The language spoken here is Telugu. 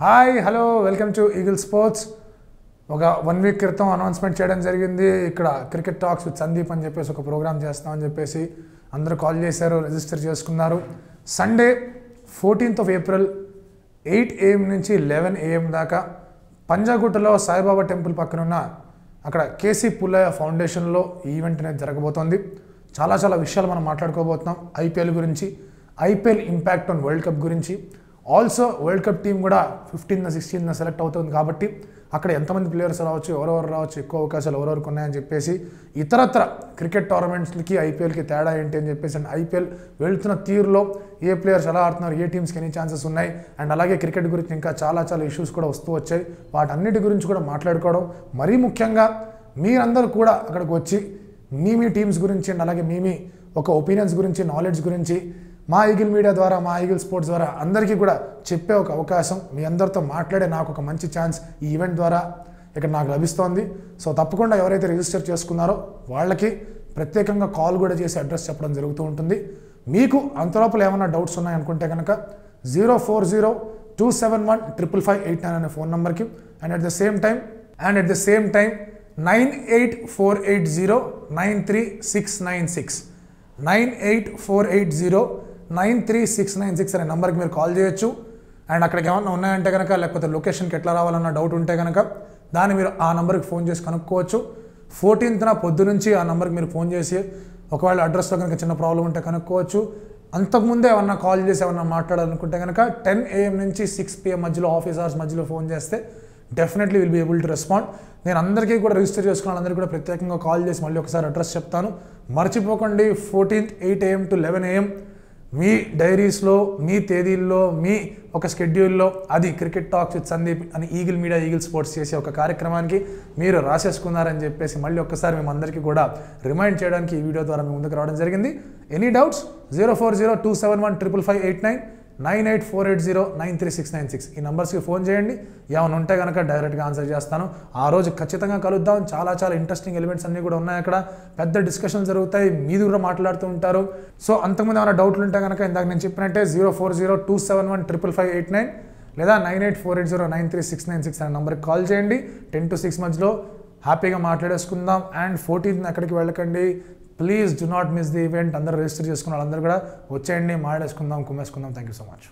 Hi hello welcome to eagle sports. ఒక వన్ వీక్ క్రితం అనౌన్స్మెంట్ చేయడం జరిగింది. ఇక్కడ క్రికెట్ టాక్స్ విత్ సందీప్ అని చెప్పేసి ఒక ప్రోగ్రామ్ చేస్తామని చెప్పేసి అందరూ కాల్ చేశారు రిజిస్టర్ చేసుకున్నారు. Sunday fourteenth of April eight AM నుంచి లెవెన్ ఏఎం దాకా పంజాగుట్టలో సాయిబాబా టెంపుల్ పక్కన ఉన్న అక్కడ కేసీ పుల్లయ్య ఫౌండేషన్లో ఈవెంట్ అనేది జరగబోతోంది. చాలా చాలా విషయాలు మనం మాట్లాడుకోబోతున్నాం. ఐపీఎల్ గురించి IPL impact on world cup గురించి ఆల్సో వరల్డ్ కప్ టీం కూడా ఫిఫ్టీన్ సిక్స్టీన్ సెలెక్ట్ అవుతుంది కాబట్టి అక్కడ ఎంతమంది ప్లేయర్స్ రావచ్చు ఎవరెవరు రావచ్చు ఎక్కువ అవకాశాలు ఎవరెవరికి ఉన్నాయని చెప్పేసి ఇతరత్ర క్రికెట్ టోర్నమెంట్స్కి ఐపీఎల్కి తేడా ఏంటి అని చెప్పేసి అండ్ ఐపీఎల్ వెళ్తున్న తీరులో ఏ ప్లేయర్స్ ఎలా ఆడుతున్నారు ఏ టీమ్స్కి ఎన్ని ఛాన్సెస్ ఉన్నాయి అండ్ అలాగే క్రికెట్ గురించి ఇంకా చాలా చాలా ఇష్యూస్ కూడా వస్తూ వచ్చాయి. వాటన్నిటి గురించి కూడా మాట్లాడుకోవడం మరీ ముఖ్యంగా మీరందరూ కూడా అక్కడికి వచ్చి మీ మీ టీమ్స్ గురించి అండ్ అలాగే మీ మీ ఒక ఒపీనియన్స్ గురించి నాలెడ్జ్ గురించి మా ఈగిల్ మీడియా ద్వారా మా ఈగిల్ స్పోర్ట్స్ ద్వారా అందరికీ కూడా చెప్పే ఒక అవకాశం మీ అందరితో మాట్లాడే నాకు ఒక మంచి ఛాన్స్ ఈ ఈవెంట్ ద్వారా ఇక్కడ నాకు లభిస్తోంది. సో తప్పకుండా ఎవరైతే రిజిస్టర్ చేసుకున్నారో వాళ్ళకి ప్రత్యేకంగా కాల్ కూడా చేసి అడ్రస్ చెప్పడం జరుగుతూ ఉంటుంది. మీకు అంతలోపల ఏమైనా డౌట్స్ ఉన్నాయనుకుంటే కనుక zero four zero two seven one triple five eight nine అనే ఫోన్ నెంబర్కి and at the same time and at the same time nine eight four eight zero nine three six nine six nine eight four eight zero nine three six nine six అనే నెంబర్కి మీరు కాల్ చేయొచ్చు. అండ్ అక్కడికి ఏమన్నా ఉన్నాయంటే కనుక లేకపోతే లొకేషన్కి ఎట్లా రావాలన్న డౌట్ ఉంటే కనుక దాన్ని మీరు ఆ నెంబర్కి ఫోన్ చేసి కనుక్కోవచ్చు. ఫోర్టీన్త్న పొద్దు నుంచి ఆ నెంబర్కి మీరు ఫోన్ చేసి ఒకవేళ అడ్రస్లో కనుక చిన్న ప్రాబ్లం ఉంటే కనుక్కోవచ్చు. అంతకుముందే ఏమన్నా కాల్ చేసి ఏమన్నా మాట్లాడాలనుకుంటే కనుక టెన్ ఏఎం నుంచి సిక్స్ పిఎం మధ్యలో ఆఫీస్ అవర్స్ మధ్యలో ఫోన్ చేస్తే definitely will be able to respond. నేను అందరికీ కూడా రిజిస్టర్ చేసుకున్న అందరికీ కూడా ప్రత్యేకంగా కాల్ చేసి మళ్ళీ ఒకసారి అడ్రస్ చెప్తాను. మర్చిపోకండి fourteenth eight AM to eleven AM మీ డైరీస్లో మీ తేదీల్లో మీ ఒక స్కెడ్యూల్లో అది క్రికెట్ టాక్స్ విత్ సందీప్ అని ఈగిల్ మీడియా ఈగిల్ స్పోర్ట్స్ చేసే ఒక కార్యక్రమానికి మీరు రాసేసుకున్నారని చెప్పేసి మళ్ళీ ఒక్కసారి మేము అందరికీ కూడా రిమైండ్ చేయడానికి ఈ వీడియో ద్వారా మీ ముందుకు రావడం జరిగింది. Any doubts? Zero four zero two seven one triple five eight nine nine eight four eight zero nine three six nine six. ఈ నెంబర్స్కి ఫోన్ చేయండి. ఏమైనా ఉంటే కనుక డైరెక్ట్గా ఆన్సర్ చేస్తాను. ఆ రోజు ఖచ్చితంగా కలుద్దాం. చాలా చాలా ఇంట్రెస్టింగ్ ఎలిమెంట్స్ అన్నీ కూడా ఉన్నాయి అక్కడ. పెద్ద డిస్కషన్ జరుగుతాయి. మీరు కూడా మాట్లాడుతూ ఉంటారు. సో అంతకుముందు ఏమైనా డౌట్లు ఉంటే కనుక ఇందాక నేను చెప్పినట్టే zero four zero two seven one triple five eight nine లేదా nine eight four eight zero nine three six nine six అనే నెంబర్కి కాల్ చేయండి. టెన్ టు సిక్స్ మధ్యలో హ్యాపీగా మాట్లాడేసుకుందాం. అండ్ ఫోర్టీన్త్ ఎక్కడికి వెళ్ళకండి. Please do not miss the event అందరూ రిజిస్టర్ చేసుకున్న వాళ్ళందరూ కూడా వచ్చేయండి మాట్లాడేసుకుందాం కుమ్మేసుకుందాం. Thank you so much